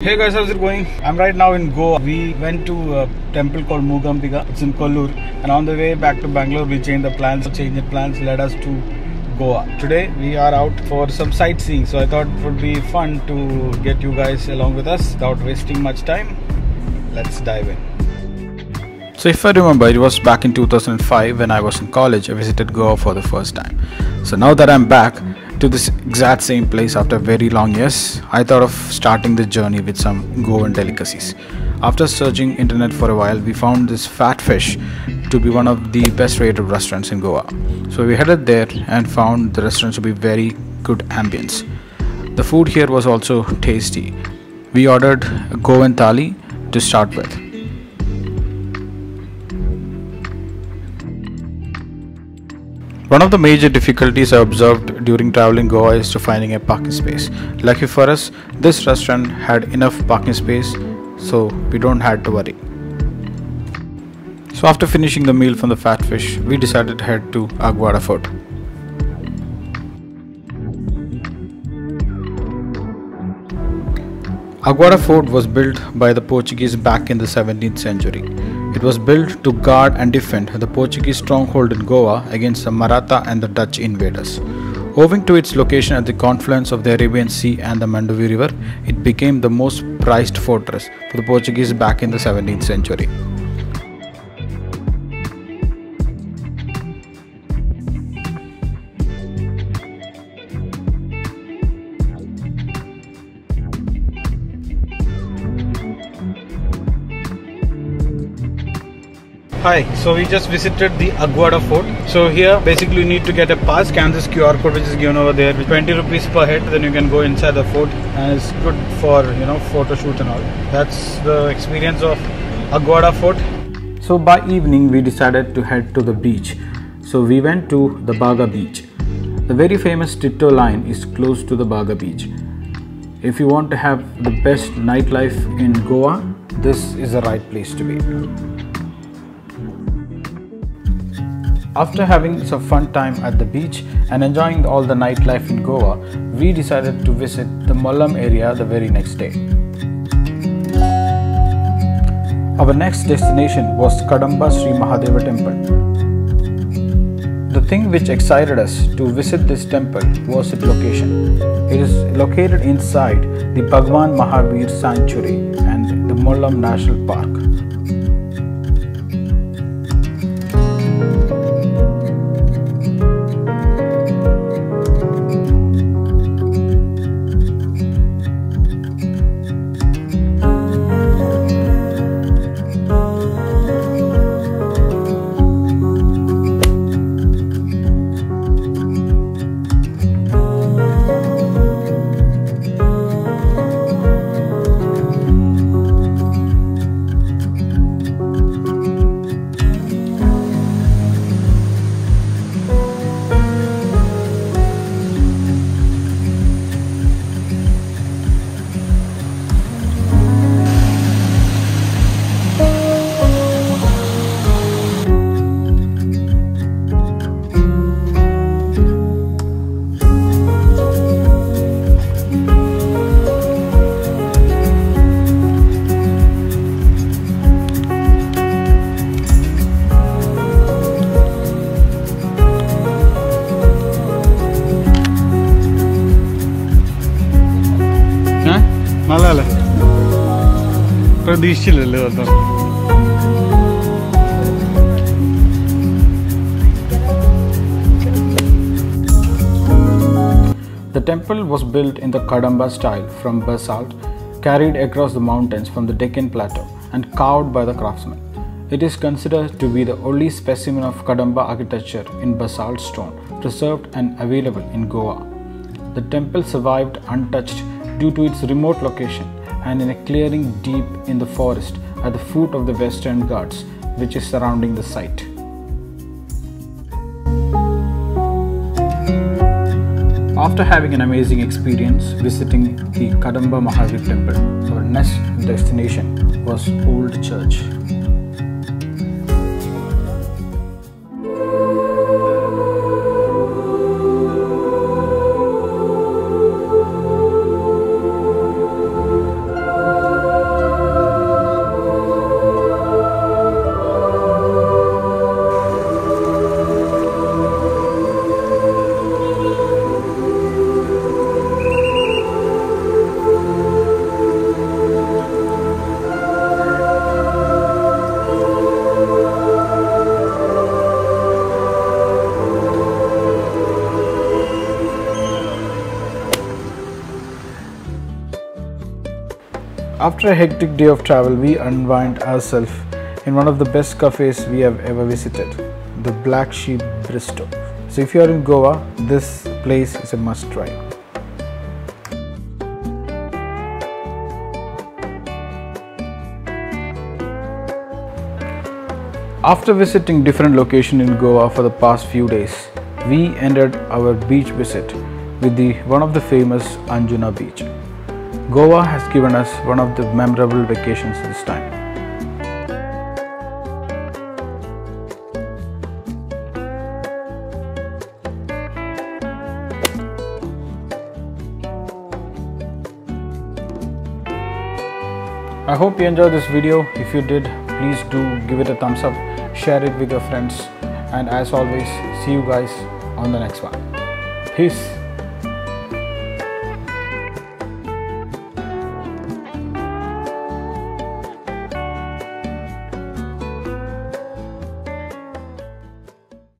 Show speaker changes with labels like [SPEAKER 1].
[SPEAKER 1] Hey guys, how's it going? I'm right now in Goa. We went to a temple called Mookambika. It's in Kollur. And on the way back to Bangalore, we changed the plans. Change the plans led us to Goa. Today we are out for some sightseeing. So I thought it would be fun to get you guys along with us without wasting much time. Let's dive in. So if I remember, it was back in 2005 when I was in college. I visited Goa for the first time. So now that I'm back, to this exact same place after very long years, I thought of starting the journey with some Goan delicacies. After searching internet for a while, we found this fat fish to be one of the best rated restaurants in Goa. So we headed there and found the restaurant to be very good ambience. The food here was also tasty. We ordered Goan thali to start with. One of the major difficulties I observed during traveling Goa is to finding a parking space. Lucky for us, this restaurant had enough parking space, so we don't had to worry. So after finishing the meal from the fat fish, we decided to head to Aguada Fort. Aguada Fort was built by the Portuguese back in the 17th century. It was built to guard and defend the Portuguese stronghold in Goa against the Maratha and the Dutch invaders. Owing to its location at the confluence of the Arabian Sea and the Mandovi River, it became the most prized fortress for the Portuguese back in the 17th century. Hi, so we just visited the Aguada Fort. So here basically you need to get a pass, this QR code which is given over there. 20 rupees per head, then you can go inside the fort and it's good for, you know, photo shoot and all. That's the experience of Aguada Fort. So by evening we decided to head to the beach. So we went to the Baga beach. The very famous Tito lane is close to the Baga beach. If you want to have the best nightlife in Goa, this is the right place to be. After having some fun time at the beach and enjoying all the nightlife in Goa, we decided to visit the Mollem area the very next day. Our next destination was Kadamba Sri Mahadeva temple. The thing which excited us to visit this temple was its location. It is located inside the Bhagwan Mahavir Sanctuary and the Mollem National Park. പ്രതീക്ഷിച്ചില്ലല്ലോ അത് The temple was built in the Kadamba style from basalt, carried across the mountains from the Deccan Plateau, and carved by the craftsmen. It is considered to be the only specimen of Kadamba architecture in basalt stone preserved and available in Goa. The temple survived untouched due to its remote location and in a clearing deep in the forest at the foot of the Western Ghats, which is surrounding the site. After having an amazing experience visiting the Kadamba Mahavir temple, our next destination was Old Church. After a hectic day of travel, we unwind ourselves in one of the best cafes we have ever visited, the Black Sheep Bistro. So if you are in Goa, this place is a must try. After visiting different locations in Goa for the past few days, we ended our beach visit with the one of the famous Anjuna beach. Goa has given us one of the memorable vacations this time. I hope you enjoyed this video. If you did, please do give it a thumbs up, share it with your friends, and as always, see you guys on the next one. Peace.